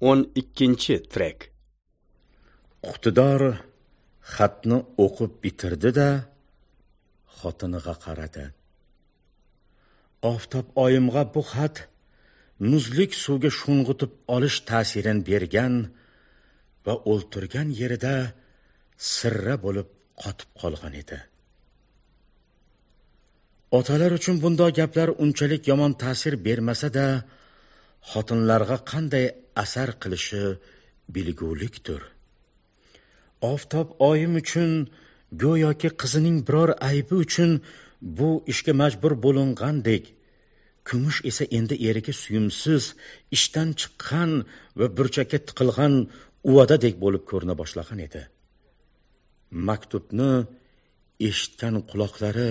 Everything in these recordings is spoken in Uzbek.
o'n ikkinchi trek qutidor xatni o'qib bitirdi da xotiniga qaradi. Oftob oyimga bu xat muzlik suvga sho'ng'itib olish ta'sirini bergan va o'ltirgan yerida sirra bo'lib qotib qolgan edi. Otalar uchun bundoq gaplar unchalik yomon ta'sir bermasa da xotinlarga qanday asar qilishi bilgulikdir. Oftob oyim uchun go'yoki qizining biror aybi uchun bu ishga majbur bo'lingandek kumush esa endi eriga suyumsiz ishdan chiqqan va burchakka tiqilgan uvadadek bo'lib ko'rina boshlagan edi. Maktubni eshitgan quloqlari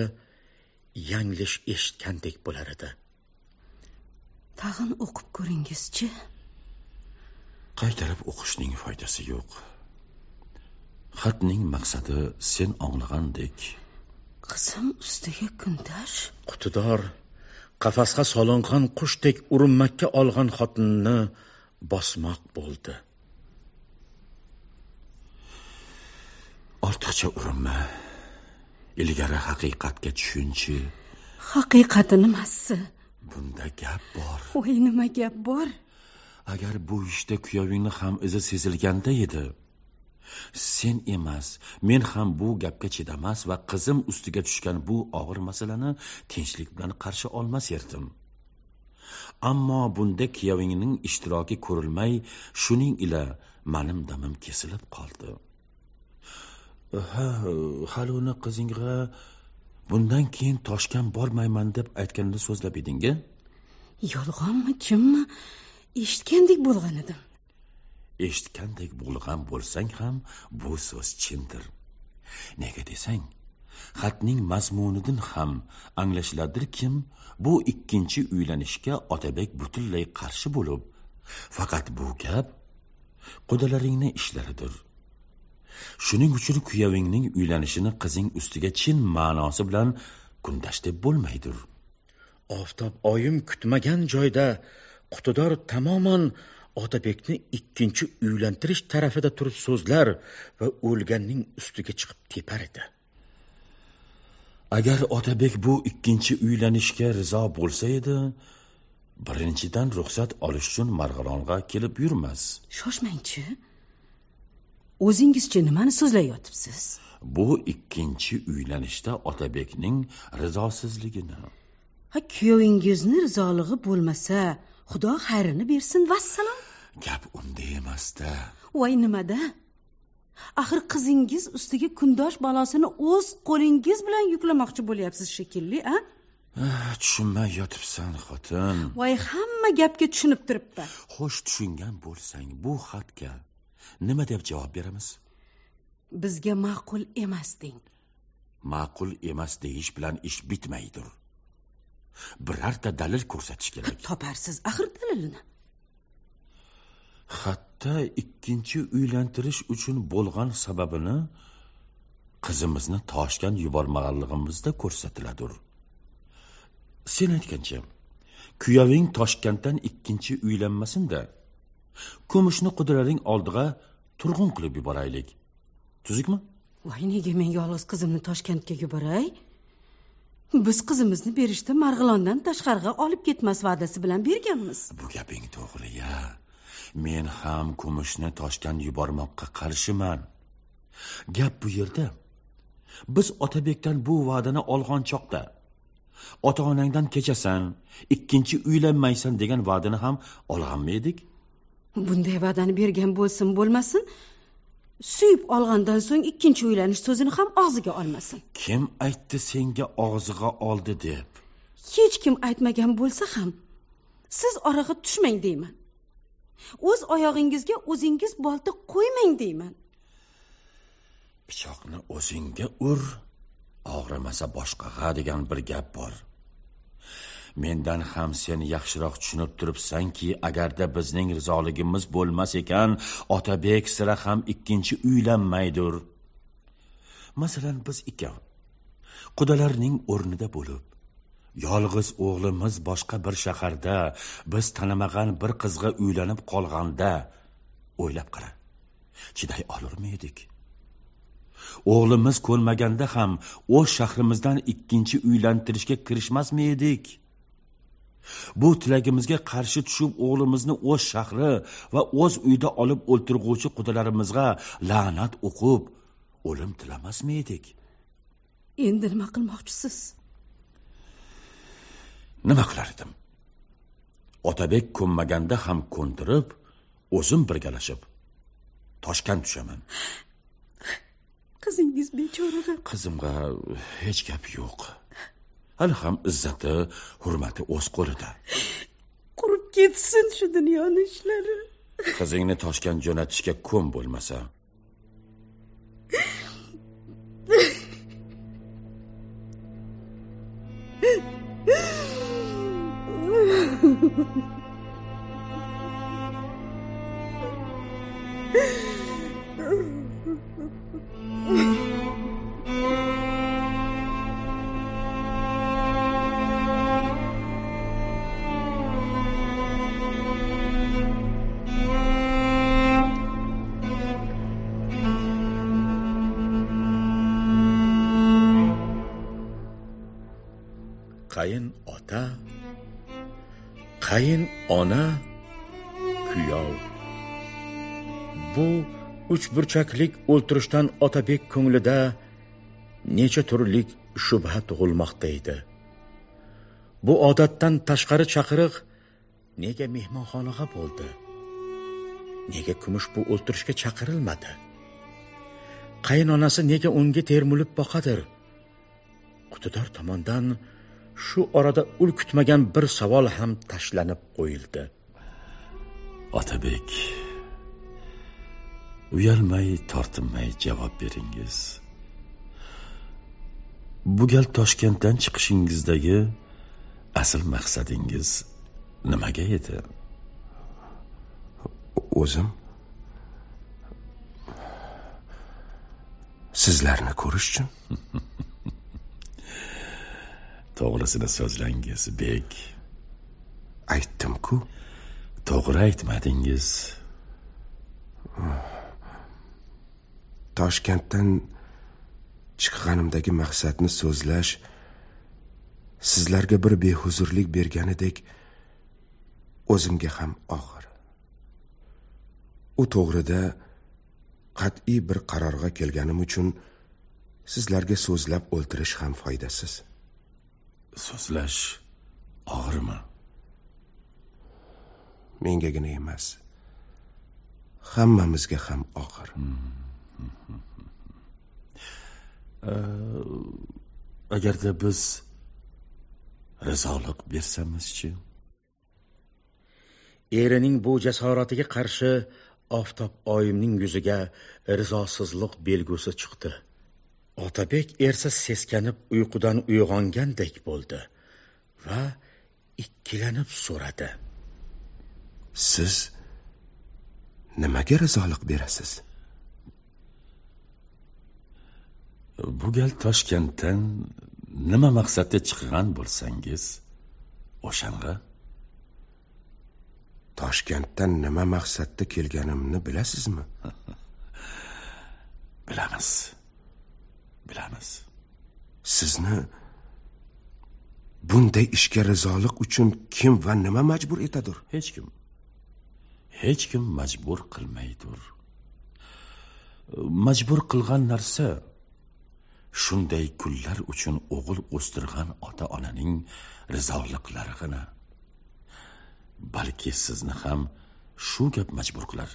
yanglish eshitgandek bo'lar edi. Tag'in o'qib ko'ringizchi. Qaytarib o'qishning foydasi yo'q. Xatning maqsadi sen anglagandek qizim ustiga kundosh qutidor qafasga solingan qushdek urinmakka olgan xotinni bosmoq bo'ldi. Ortiqcha urinma. Ilgari haqiqatga tushunchi. Haqiqati nimasi bunda gap bor. Voy nima gap bor agar bu ishda kuyovingni ham izi sezilganda edi. Sen emas men ham bu gapga chidamas va qizim ustiga tushgan bu og'ir masalani tinchlik bilan qarshi olmas edim ammo bunda kuyovingning ishtiroki ko'rilmay shuning ila manim damim kesilib qoldi. Ha hali uni qizingga bundan keyin toshkan bormayman deb aytganini so'zlab eding yolg'onmi chinmi eshitgandek bo'lgan edim. Eshitgandek bo'lgan bo'lsang ham bu so'z chindir. Nega desang xatning mazmunidan ham anglashiladirkim bu ikkinchi uylanishga otabek butunlay qarshi bo'lib faqat bu gap qudalaringni ishlaridir. Shuning uchun kuyovingning uylanishini qizing ustiga chin ma'nosi bilan kundash deb bo'lmaydir. Oftob oyim kutmagan joyda qutidor tamoman otabekni ikkinchi uylantirish tarafida turib so'zlar va o'lganning ustiga chiqib tepar edi. Agar otabek bu ikkinchi uylanishga rizo bo'lsa edi birinchidan ruxsat olish uchun marg'ilonga kelib yurmas. Shoshmangchi o'zingizchi nimani so'zlayotibsiz? Bu ikkinchi uylanishda otabekning rizosizligini. Ha kuyovingizni rizolig'i bo'lmasa xudo xayrini bersin vassalom. Gap unda emasda. Voy nimada? Axir qizingiz ustiga kundosh balosini o'z qo'lingiz bilan yuklamoqchi bo'lyapsiz shekilli a? Ah, tushunmay yotibsan xotin. Voy hamma gapga tushunib turibdi. Xo'sh tushungan bo'lsang bu xatga nima deb javob beramiz? Bizga ma'qul emas deng. Ma'qul emas deyish bilan ish bitmaydir birorta dalil ko'rsatish kerak. Toparsiz axir dalilini. Xatda ikkinchi uylantirish uchun bo'lgan sababini qizimizni toshgan yubormaganligimizda ko'rsatiladir sen aytgancha kuyoving toshkentdan ikkinchi uylanmasinda kumushni qudraring oldiga turg'un qilib yuboraylik. Tuzukmi? Voy nega men yolg'iz qizimni toshkentga yuboray biz qizimizni berishda marg'ilondan tashqariga olib ketmas va'dasi bilan berganmiz. Bu gaping to'g'ri ya. Men ham kumushni toshkent yubormoqqa qarshiman. Gap bu yerda. Biz otabekdan bu va'dani olgan choqda ota onangdan kechasan ikkinchi uylanmaysan degan va'dani ham olganmi edik bunday va'dani bergan bo'lsin bo'lmasin suyib olgandan so'ng ikkinchi uylanish so'zini ham og'ziga olmasin. Kim aytdi senga og'ziga oldi deb? Hech kim aytmagan bo'lsa ham siz orag'a tushmang deyman. O'z oyog'ingizga o'zingiz bolta qo'ymang deyman. Pichoqni o'zingga ur og'rimasa boshqaga degan bir gap bor mendan ham sen yaxshiroq tushunib turibsanki agarda bizning rizoligimiz bo'lmas ekan otabek sira ham ikkinchi uylanmaydir masalan biz ikkov qudalarning o'rnida bo'lib yolg'iz o'g'limiz boshqa bir shaharda biz tanimagan bir qizga uylanib qolganda o'ylab qara chiday olurmidik o'g'limiz ko'nmaganda ham o'z shahrimizdan ikkinchi uylantirishga kirishmasmiydik bu tilagimizga qarshi tushib o'g'limizni o'z shahri va o'z uyida olib o'ltirg'uvchi qudalarimizga la'nat o'qib o'lim tilamasmiydik endi nima qilmoqchisiz? Nima qilar edim? Otabek ko'nmaganda ham ko'ndirib o'zim birgalashib toshkent tushaman. Qizingiz bechoraga qizimga hech gap yo'q hali ham izzati hurmati o'z qo'lida qurib ketsin shu dunyoni ishlari qizingni toshkent jo'natishga ko'm bo'lmasa qayin ota qayin ona kuyov. Bu uchburchaklik o'ltirishdan otabek ko'nglida necha turlik shubha tug'ilmoqda edi. Bu odatdan tashqari chaqiriq nega mehmonxonaga bo'ldi? Nega kumush bu o'ltirishga chaqirilmadi? Qaynonasi nega unga termulib boqadir? Qutidor tomondan shu orada ul kutmagan bir savol ham tashlanib qo'yildi. Otabek uyalmay tortinmay javob beringiz. Bu gal toshkentdan chiqishingizdagi asl maqsadingiz nimaga edi? O'zim sizlarni ko'rish uchun to'g'risini so'zlangiz bek. Aytdim-ku. To'g'ri aytmadingiz. Toshkentdan chiqqanimdagi maqsadni so'zlash sizlarga bir behuzurlik berganidek o'zimga ham og'ir. U to'g'rida qat'iy bir qarorga kelganim uchun sizlarga so'zlab o'ltirish ham foydasiz so'zlash og'irmi mengagina emas. Hammamizga ham og'ir. Agarda biz rizolik bersamizchi? Erining bu jasoratiga qarshi oftob oyimning yuziga rizosizlik belgusi chiqdi otabek ersa seskanib uyqudan uyg'ongandek bo'ldi va ikkilanib so'radi. Siz nimaga rizolik berasiz? Bu gal toshkentdan nima maqsadda chiqqan bo'lsangiz o'shanga toshkentdan nima maqsadda kelganimni bilasizmi? Bilamiz bilamiz. Sizni bunday ishga rizolik uchun kim va nima majbur etadir hech kim. Hech kim majbur qilmaydir majbur qilgan narsa shunday kunlar uchun o'g'il o'stirgan ota onaning rizoliqlarigina balki sizni ham shu gap majbur qilar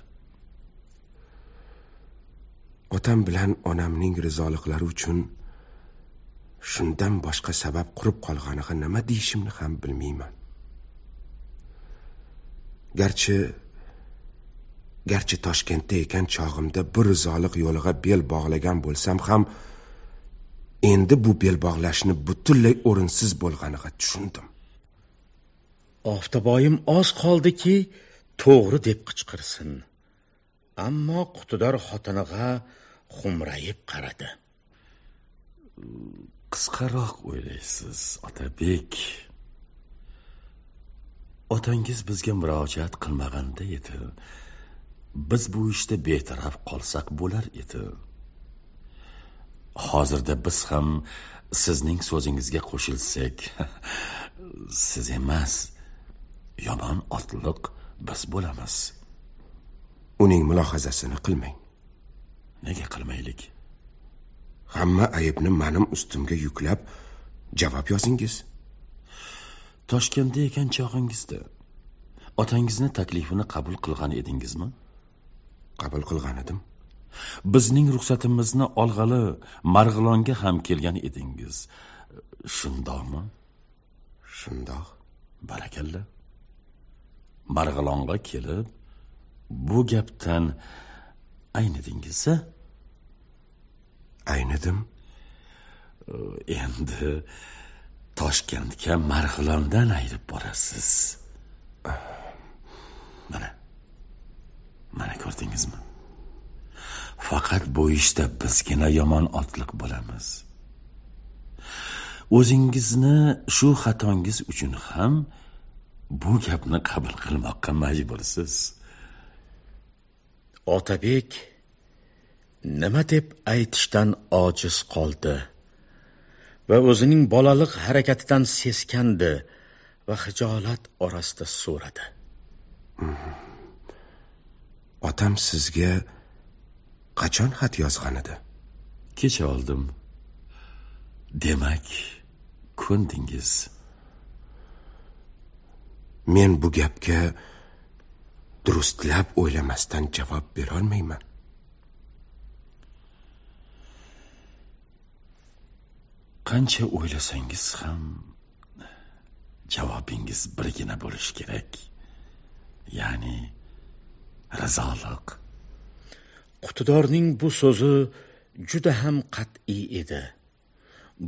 otam bilan onamning rizoliqlari uchun shundan boshqa sabab qurib qolganiga nima deyishimni ham bilmayman. Garchi garchi toshkentda ekan chog'imda bir rizoliq yo'liga bel bog'lagan bo'lsam ham endi bu bel bog'lashni butunlay o'rinsiz bo'lganiga tushundim. Oftoboyim oz qoldiki to'g'ri deb qichqirsin. Ammo qutidor xotiniga xumrayib qaradi. Qisqaroq o'ylaysiz otabek. Otangiz bizga murojaat qilmaganda edi. Biz bu ishda betaraf qolsak bo'lar edi. Hozirda biz ham sizning so'zingizga qo'shilsak siz emas yomon otliq biz bo'lamiz. Uning mulohazasini qilmang. Nega qilmaylik? Hamma aybni manim ustimga yuklab javob yozingiz. Toshkentda ekan chog'ingizda. Otangizni taklifini qabul qilgan edingizmi? Qabul qilgan edim. Bizning ruxsatimizni olg'ali marg'ilonga ham kelgan edingiz. Shundoqmi? Shundoq. Barakalla. Marg'ilonga kelib bu gapdan aynidingiz a aynidim endi toshkentga marg'ilondan ayrib borasiz. Mana. Mana ko'rdingizmi? Faqat bu ishda bizgina yomon otliq bo'lamiz. O'zingizni shu xatongiz uchun ham bu gapni qabul qilmoqqa majbursiz otabek nima deb aytishdan ojiz qoldi? Va o'zining bolalik harakatidan seskandi va hijolat orasida so'radi. Otam sizga qachon xat yozgan edi? Kecha oldim. Demak ko'ndingiz. Men bu gapga durustlab o'ylamasdan javob berolmayman. Qancha o'ylasangiz ham javobingiz birgina bo'lishi kerak. Ya'ni rizoliq qutidorning bu so'zi juda ham qat'iy edi.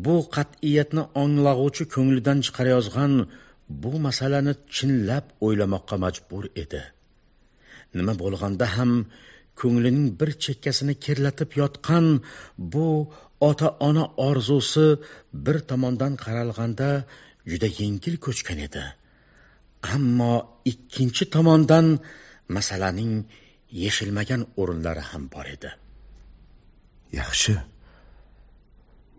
Bu qat'iyatni anglag'uvchi ko'nglidan chiqarayozgan bu masalani chinlab o'ylamoqqa majbur edi nima bo'lganda ham ko'nglining bir chekkasini kirlatib yotgan bu ota ona orzusi bir tomondan qaralganda juda yengil ko'chgan edi. Ammo ikkinchi tomondan masalaning yeshilmagan o'rinlari ham bor edi. Yaxshi.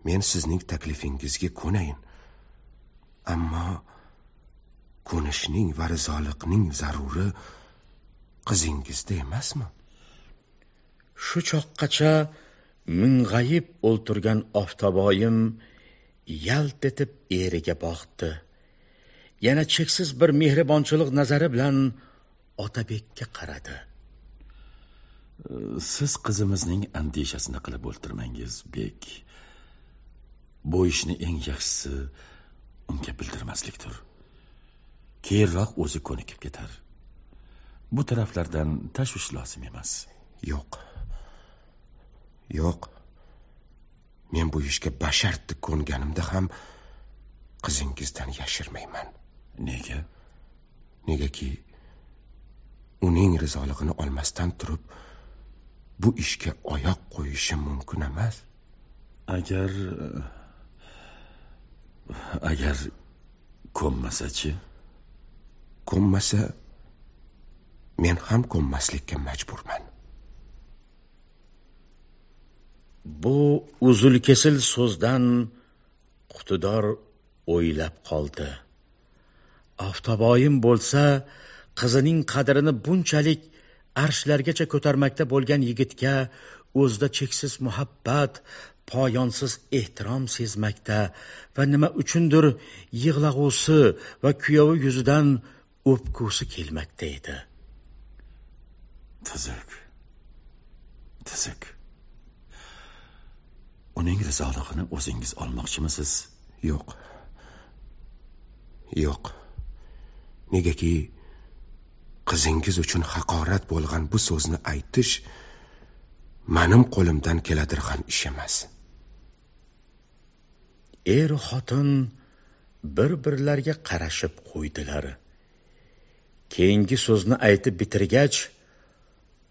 Men sizning taklifingizga ko'nayin. Ammo ko'nishning va rizoliqning zaruri qizingizda emasmi? Shu choqqacha mung'ayib o'ltirgan oftoboyim yalt etib eriga boqdi. Yana cheksiz bir mehribonchilik nazari bilan otabekka qaradi. Siz qizimizning andishasini qilib o'ltirmangiz bek. Bu ishni eng yaxshisi unga bildirmaslikdir. Keyinroq o'zi ko'nikib ketar bu taraflardan tashvish lozim emas. Yo'q. Yo'q. Men bu ishga basharti ko'nganimda ham qizingizdan yashirmayman. Nega? Negaki uning rizolig'ini olmasdan turib bu ishga oyoq qo'yishim mumkin emas. Agar agar ko'nmasachi? Ko'nmasa men ham ko'nmaslikka majburman. Bu uzul kesil so'zdan qutidor o'ylab qoldi. Oftoboyim bo'lsa qizining qadrini bunchalik arshlargacha ko'tarmakda bo'lgan yigitga o'zida cheksiz muhabbat poyonsiz ehtirom sezmakda va nima uchundir yig'lag'usi va kuyovi yuzidan o'pgusi kelmakda edi. Tuzuk tuzuk uning rizolig'ini o'zingiz olmoqchimisiz? Yo'q. Yo'q. Negaki qizingiz uchun haqorat bo'lgan bu so'zni aytish manim qo'limdan keladirg'an ish emas. Er xotin bir birlariga qarashib qo'ydilar. Keyingi so'zni aytib bitirgach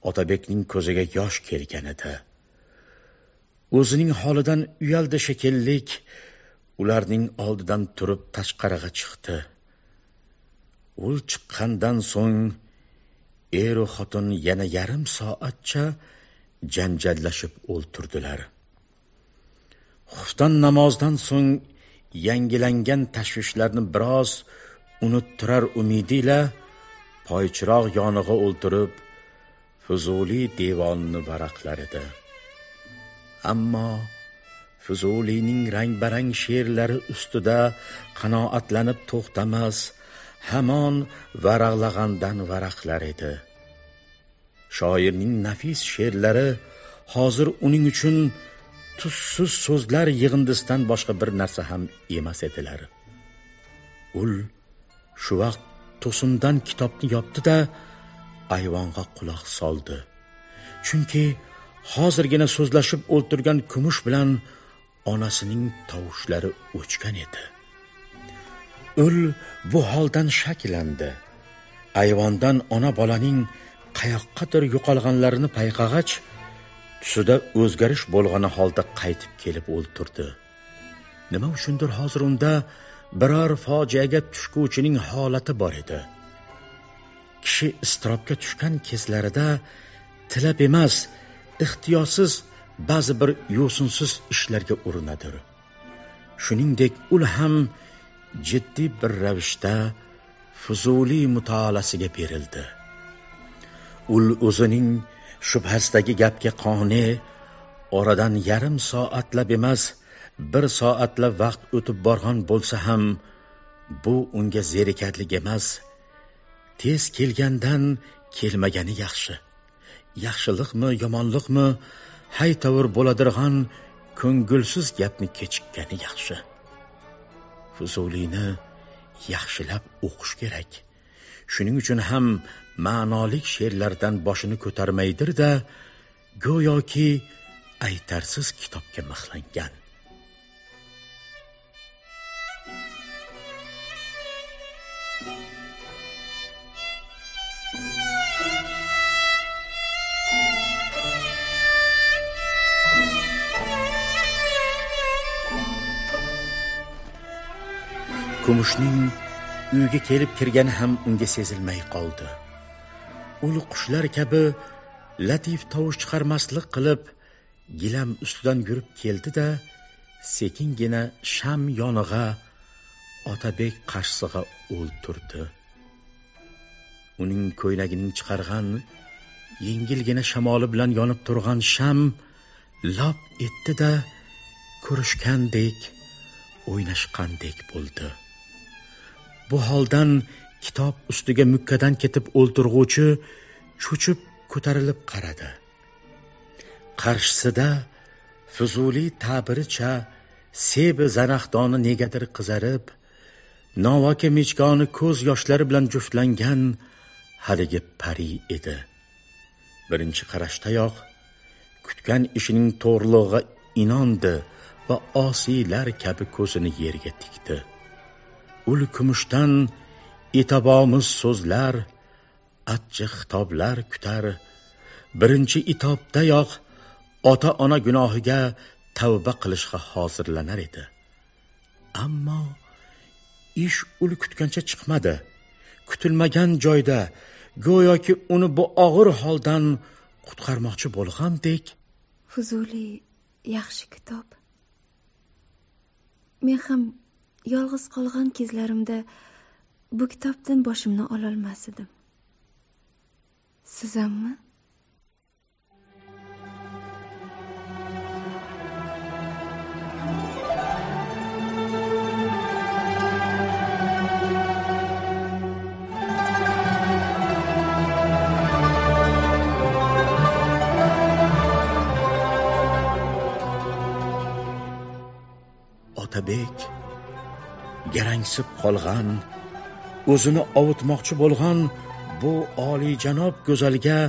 otabekning ko'ziga yosh kelgan edi. O'zining holidan uyaldi shekillik ularning oldidan turib tashqariga chiqdi. U chiqqandan so'ng eru xotin yana yarim soatcha janjallashib o'ltirdilar. Xufton namozdan so'ng yangilangan tashvishlarni biroz unuttirar umidiyla poychiroq yonig'a o'ltirib fuzuliy devonni varaqlarida. Ammo Fuzulining rang barang she'rlari ustida qanoatlanib to'xtamas hamon varaqlagandan varaqlar edi. Shoirning nafis she'rlari hozir uning uchun tuzsiz so'zlar yig'indisidan boshqa bir narsa ham emas edilar. Ul shu vaqt to'sindan kitobni yopdi da ayvonga quloq soldi. Chunki hozirgina so'zlashib o'ltirgan kumush bilan onasining tovushlari o'chgan edi. Ul bu holdan shakllandi ayvondan ona bolaning qayoqqadir yo'qolganlarini payqag'ach tusida o'zgarish bo'lgani holda qaytib kelib o'ltirdi. Nima uchundir hozir unda biror fojiaga tushguvchining holati bor edi. Kishi iztirobga tushgan kezlarida tilab emas ixtiyorsiz ba'zi bir yo'sinsiz ishlarga urinadi. Shuningdek ul ham jiddiy bir ravishda fuzuliy mutolaasiga berildi. Ul o'zining shubhasidagi gapga qone oradan yarim soatlab emas bir soatlab vaqt o'tib borgan bo'lsa ham bu unga zerikarlik emas. Tez kelgandan kelmagani yaxshi. Yaxshilikmi yomonlikmi haytovur bo'ladirg'an ko'ngilsiz gapni kechikkani yaxshi. Fuzuliyni yaxshilab o'qish kerak. Shuning uchun ham ma'nolik she'rlardan boshini ko'tarmaydir da go'yoki aytarsiz kitobga mixlangan. Kumushning uyga kelib kirgani ham unga sezilmay qoldi. Ul qushlar kabi latif tovush chiqarmaslik qilib gilam ustidan yurib keldi da sekingina sham yonig'a otabek qarshisiga o'ltirdi. Uning ko'ylagining chiqargan yengilgina shamoli bilan yonib turgan sham lop etdi da ko'rishgandek o'ynashgandek bo'ldi. Bu holdan kitob ustiga mukkadan ketib o'ltirg'uvchi cho'chib ko'tarilib qaradi. Qarshisida fuzuliy ta'biricha sebi zanaxdoni negadir qizarib novoka mechkoni ko'z yoshlari bilan juftlangan haligi pari edi. Birinchi qarashdayoq kutgan ishining to'g'rilig'iga inondi va osiylar kabi ko'zini yerga tikdi. Ul kumushdan itobomiz so'zlar achchiq xitoblar kutar. Birinchi itobdayoq ota ona gunohiga tavba qilishga hozirlanar edi. Ammo ish ul kutgancha chiqmadi. Kutilmagan joyda go'yoki uni bu og'ir holdan qutqarmoqchi bo'lgandek fuzuli yaxshi kitob. Men ham yolg'iz qolgan kezlarimda bu kitobdan boshimni ololmas edim. Sizammi? Otabek garangsib qolgan o'zini ovutmoqchi bo'lgan bu oliyjanob go'zalga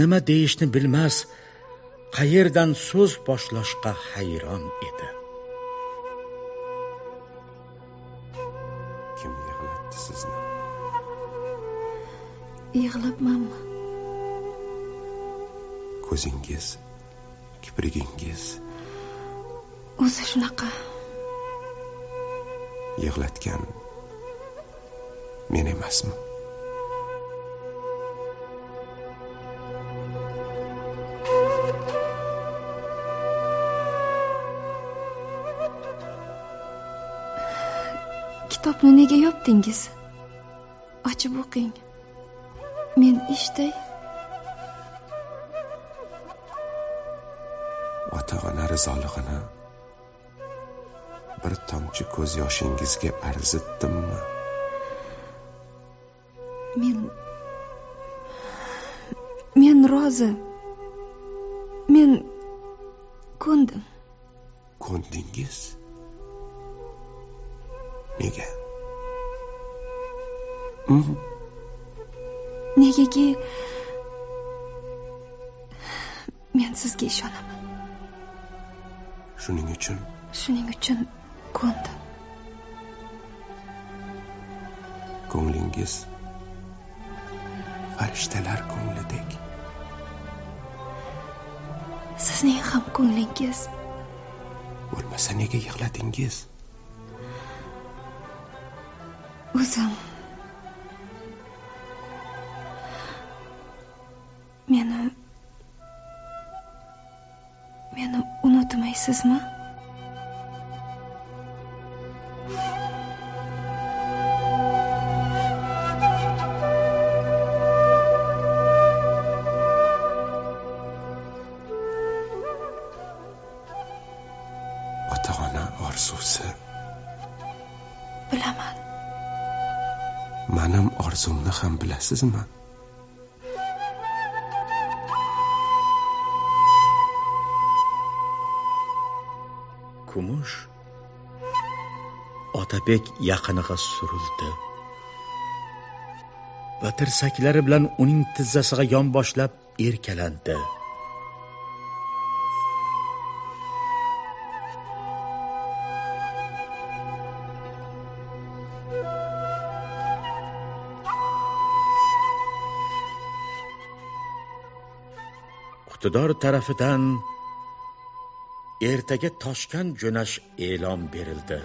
nima deyishni bilmas qayerdan so'z boshlashga hayron edi. Kim yig'latdi sizni? Yig'labmanmi? Ko'zingiz kiprigingiz. O'zi shunaqa yig'latgan. Men emasmi? Kitobni nega yopdingiz? Ochib o'qing. Men eshitay ota ona rizolig'ini bir tomchi ko'z yoshingizga arzitdimmi men men rozi. Men ko'ndim. Ko'ndingiz? Nega? Mhm. negaki men sizga ishonaman. Shuning uchun? Shuning uchun ko'ndim ko'nglingiz farishtalar ko'nglidek. Sizning ham ko'nglingiz? Bo'lmasa nega yig'ladingiz o'zim. Meni meni unutmaysizmi bilasizmi kumush otabek yaqiniga surildi va tirsaklari bilan uning tizzasiga yonboshlab erkalandi iqtidor tarafidan ertaga toshkent jo'nash e'lon berildi.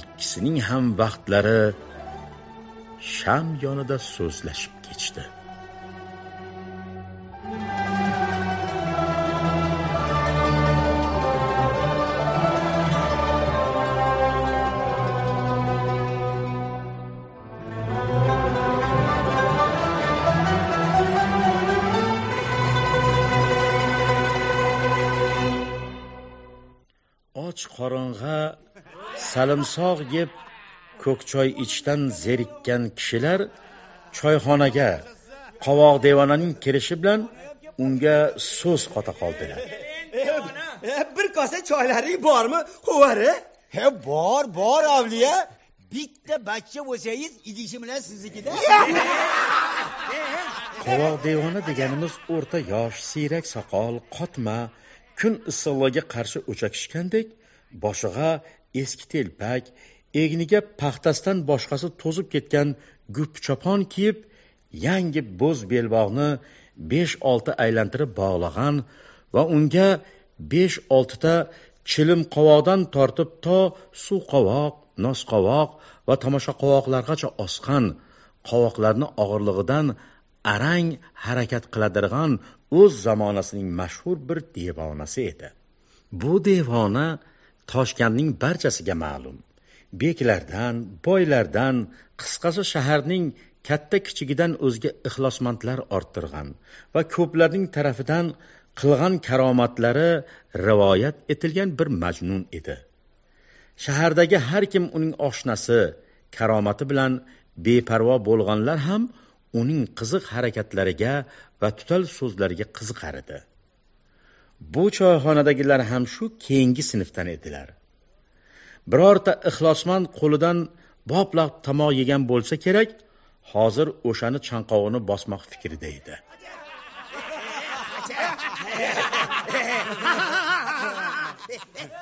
Ikkisining ham vaqtlari sham yonida so'zlashib kechdi och qorong'a salimsoq yeb ko'k choy ichishdan zerikkan kishilar choyxonaga qovoq devonaning kirishi bilan unga so'z qota qoldilar. E, bir kosa choylaring bormi? Quvari he bor bor avliya. Bitta bachcha bo'lsangiz idishi bilan siznikida. Qovoq devona deganimiz o'rta yosh siyrak soqol qotma kun issiqligiga qarshi o'chakishgandek boshig'a eski telpak egniga paxtasidan boshqasi to'zib ketgan gup chopon kiyib yangi bo'z belbog'ni besh olti aylantirib bog'lagan va unga besh oltita chilim qovoqdan tortib to suv qovoq nosqovoq va tomosha qovoqlargacha osgan qovoqlarni og'irlig'idan arang harakat qiladirg'an o'z zamonasining mashhur bir devonasi edi. Bu devona toshkentning barchasiga ma'lum. Beklardan boylardan qisqasi shaharning katta kichigidan o'zga ixlosmandlar orttirgan va ko'plarning tarafidan qilgan karomatlari rivoyat etilgan bir majnun edi. Shahardagi har kim uning oshnasi karomati bilan beparvo bo'lganlar ham uning qiziq harakatlariga va tutal so'zlariga qiziqar edi bu choyxonadagilar ham shu keyingi sinfdan edilar. Birorta ixlosmand qo'lidan boplab tomoq yegan bo'lsa kerak hozir o'shani chanqog'ini bosmoq fikrida edi.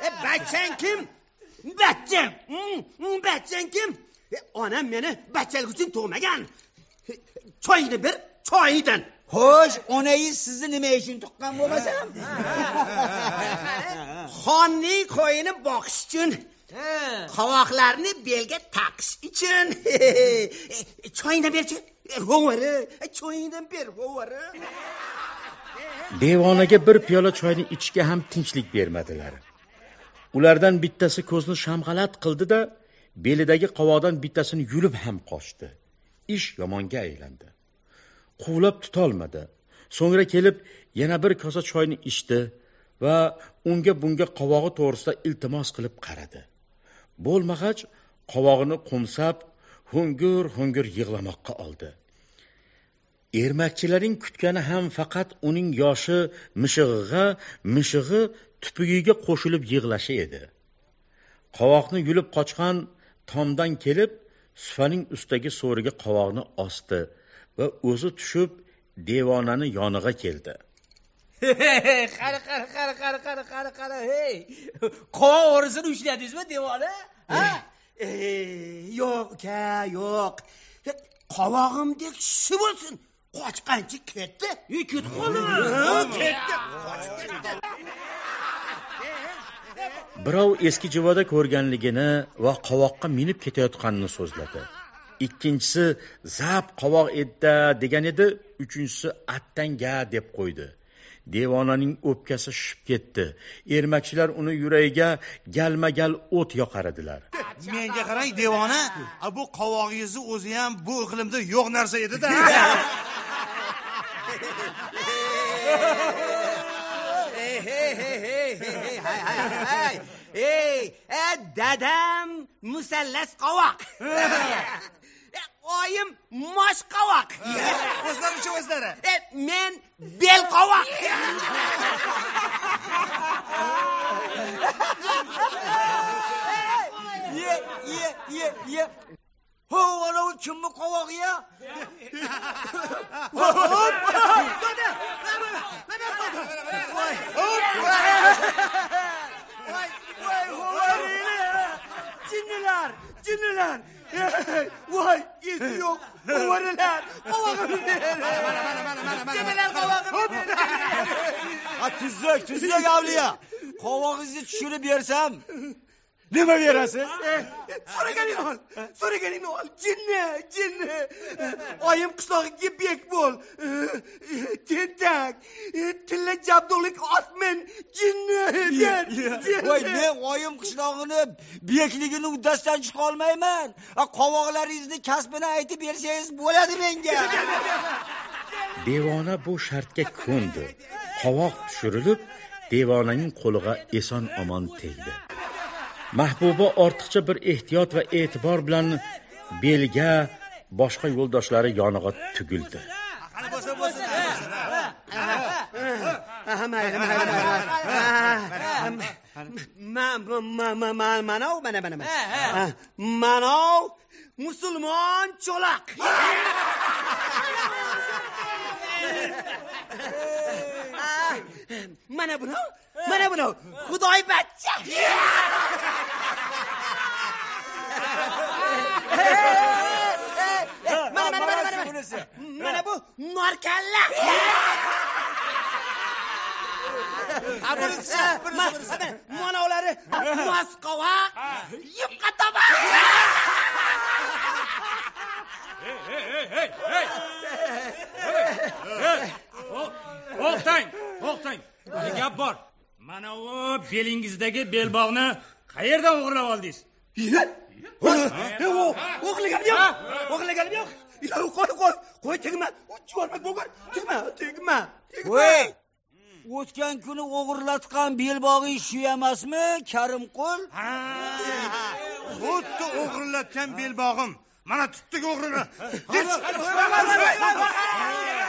E, bachchang kim bachchang hmm, hmm, bachchang kim? Onam meni bachchalik uchun tug'magan. Choyni ber choyidan xo'sh onangiz sizni nima uchun tuqqan bo'lmasam? Xonning qo'yini boqish uchun. Qovoqlarni belga taqish uchun. Choyni berchi? Hovari choyni ber hovari devonaga bir piyola choyni ichishga ham tinchlik bermadilar. Ulardan bittasi ko'zni shamg'alat qildi da belidagi qovoqdan bittasini yulib ham qochdi ish yomonga aylandi. Quvlab tutolmadi. So'ngra kelib yana bir kosa choyni ichdi va unga bunga qovog'i to'g'risida iltimos qilib qaradi. Bo'lmag'ach qovog'ini qo'msab hungur hungur yig'lamoqqa oldi. Ermakchilarning kutgani ham faqat uning yoshi mishig'iga mishig'i tupugiga qo'shilib yig'lashi edi. Qovoqni yulib qochgan tomdan kelib supaning ustidagi so'riga qovoqni osdi va o'zi tushib devonani yonig'a keldi. Qara qara qara qara qara qara qara hey. Qovoq o'g'risini ushladingizmi devona? Ha? Yo'q uka yo'q. Qovog'imdek shu bo'lsin. Qochqancha ketdi ketib qoldimi ketdi qochib ketdi birov eski jivoda ko'rganligini va qovoqqa minib ketayotganini so'zladi. Ikkinchisi zap qovoq edda degan edi uchinchisi attanga deb qo'ydi. Devonaning o'pkasi shishib ketdi. Ermakchilar uni yuragiga galma gal o't yoqar edilar. Menga qarang devona bu qovog'ingizni o'zi ham bu iqlimda yo'q narsa edida ey dadam musallas qovoq oyim mosh qovoq o'zlari shu o'zlari men bel qovoq ye ye ye ye. Ho anavi kimni qovog'i ya? Jinnilar Vay gidiyor kovarılar. Kovarılar. Demeler kovarılar. Ha tüzlük tüzlük avlıya. Kovağızı çürüp yersem nima berasiz? So'raganingni ol so'raganingni ol jinni jinni. Oyim qishlog'iga bek bo'l. Tentak tilla jabdug'lik osmin jinni voy men oyim qishlog'ini bekligini uddasidan chiqolmayman qovoqlaringizni kasbini aytib bersangiz bo'ladi menga. Devona bu shartga ko'ndi. Qovoq tushirilib devonaning qo'liga eson omon tegdi mahbuba ortiqcha bir ehtiyot va e'tibor bilan belga boshqa yo'ldoshlari yonig'a tugildi. Mayli mayli manov mana. Mana mana manov musulmon cho'loq mana buni mana buni xudoy bachcha mana mana mana mana mana. Mana bu? Norkalla. Manovlari mosqovoq yupqa toba to'xtang to'xtang. Bir gap bor. Mana u belingizdagi belbog'ni qayerdan o'g'irlab oldingiz? O'g'irlaganim yo'q. O'g'irlaganim yo'q. Qo'y qo'y qo'y tegma. Juvarmak bo'lgan. Tegma tegma voy o'tgan kuni o'g'irlatgan belbog'ing shu emasmi karimqul xuddi o'g'irlatgan belbog'im. Mana tutdik o'g'rini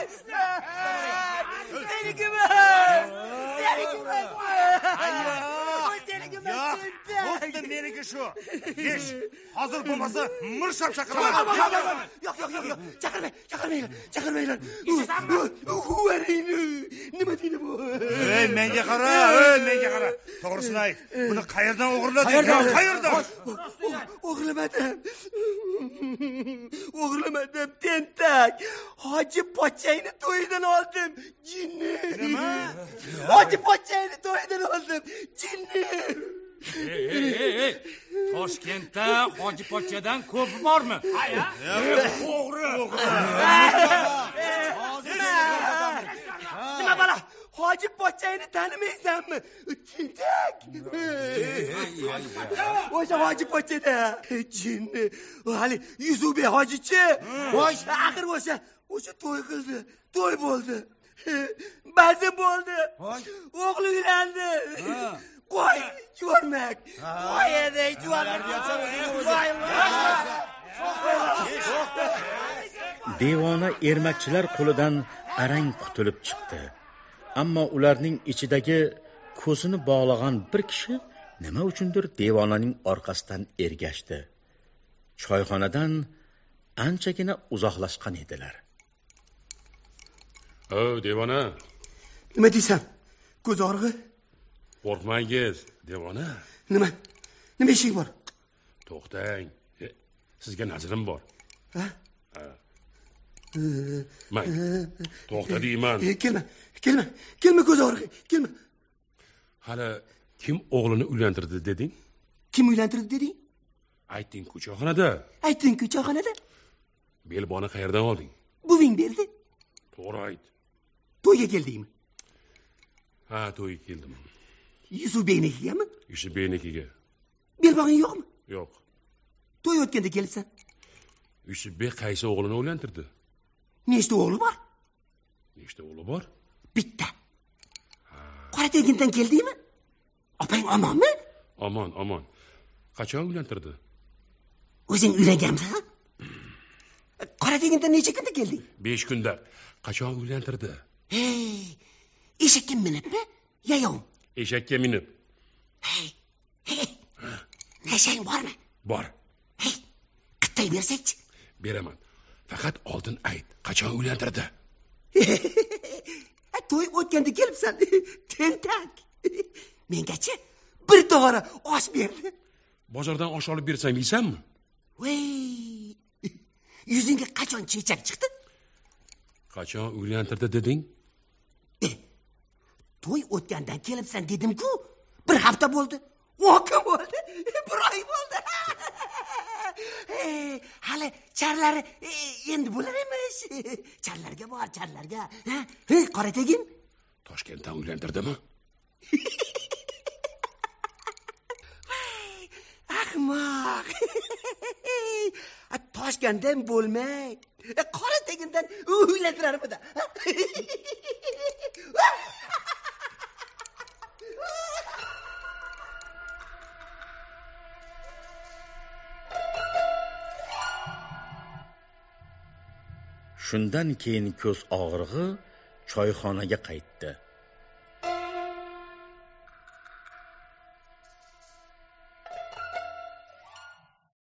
Daddy, give me a hug! Daddy, give me a hug! Yo'q xuddi meniki shu. Yesh hozir bo'lmasa mirshab chaqiraman yo'q yo'q yo'q yo'q. Chaqirmang chaqirmanglar chaqirmanglar. Uvaringni nima deydi bu? Ey menga qara ey menga qara. To'g'risini ayt. Buni qayerdan o'g'irlading qayerdan? O'g'irlamadim o'g'irlamadim tentak. Hoji pochchangni to'yidan oldim jinni. Nima? Hoji pochchangni to'yidan oldim jinni toshkentda hojipochchadan ko'pi bormi? Aya o'g'ri. nima? balo hoji pochchangni tanimaysanmi tentak o'sha hoji pochchada jinni. Hali yusufbek hojichi. Axir o'sha o'sha to'y qildi. To'y bo'ldi. Bazi bo'ldi. O'g'li uylandi qo'y juvonmak qo'y edi devona ermakchilar qo'lidan arang qutulib chiqdi. Ammo ularning ichidagi ko'zini bog'lagan bir kishi nima uchundir devonaning orqasidan ergashdi. Choyxonadan anchagina uzoqlashgan edilar. O devona. Nima deysan? Ko'z og'rig'i qo'rqmangiz devona. Nima? Nima ishing bor? To'xtang. E, sizga nazrim bor. Ha? Ha. mang to'xta deyman. kelma kelma kelma ko'z og'rig'i kelma. Hali kim o'g'lini uylantirdi deding? Kim uylantirdi deding? Aytding choyxonada aytding-ku choyxonada belboni qayerdan olding? Buving berdi. To'g'ri ayt. To'yga keldingmi? Ha to'yga keldim yusufbeknikigami yusufbeknikiga belbog'ing yo'qmi? Yo'q. To'y o'tganda kelibsan yusufbek qaysi o'g'lini uylantirdi nechta o'g'li bor? Nechta o'g'li bor? Bitta. Qora tegindan keldingmi? Opang omonmi? Omon omon. Qachon uylantirdi o'zing uylanganmisan? Qora tegindan necha kunda kelding? Besh kunda. Qachon uylantirdi hey eshakka minibmi yayov eshakka minib. Nashang bormi? Bor. Qittay bersakchi? Beraman. Faqat oldin ayt qachon uylantirdi? To'y o'tganda kelibsan. Tentak. Mengachi bir tog'ora osh berdi. Bozordan osh olib bersam yeysanmi? Voy yuzingga qachon chechak chiqdi? Qachon uylantirdi deding to'y o'tgandan kelibsan dedim-ku bir hafta bo'ldi. O'n kun bo'ldi bir oy bo'ldi. Hali charlari e, endi bo'lar emish. Charlarga bor charlarga. Ha? Hey, qora tegin toshkentdan uylantirdimi? Ahmoq. Toshkentdan bo'lmay. E, qora tegindan uylantirarmidi shundan keyin ko'z og'rig'i choyxonaga qaytdi.